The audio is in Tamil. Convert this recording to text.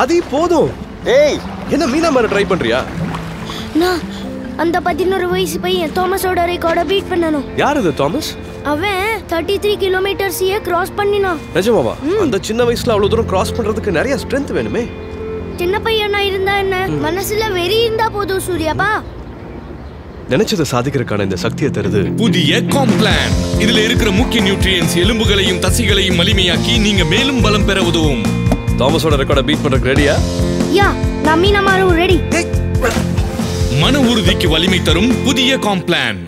ஆதி போதும். ஏய். என்ன மீனா மாதிரி ட்ரை பண்றியா? நான் அந்த பதினோரு வயசு பையன் தாமஸோட ரெக்கார்டை பீட் பண்ணணும். யார் இது தாமஸ் அவன் தேர்ட்டி த்ரீ கிலோமீட்டர்ஸையே கிராஸ் பண்ணினான். நிஜமாவா? அந்த சின்ன வயசுல அவ்வளவு தூரம் கிராஸ் பண்றதுக்கு நிறைய ஸ்ட்ரென்த் வேணுமே. சின்ன பையனா இருந்தா என்ன? மனசுல வெறி இருந்தா போதும் சூர்யாப்பா நினைச்சதை சாதிக்கிறதுக்கான இந்த சக்தியை தருது. புதிய காம்ப்ளான் இதுல இருக்கிற முக்கிய நியூட்ரியன்ஸ் எலும்புகளையும் தசைகளையும் வலிமையாக்கி நீங்க மேலும் பலம் பெற உதவும். தாமஸோட ரெக்கார்டை பீட் பண்றதுக்கு ரெடியா யா? நான் மீனா மாறும் ரெடி மன உறுதிக்கு வலிமை தரும் புதிய காம்ப்ளான்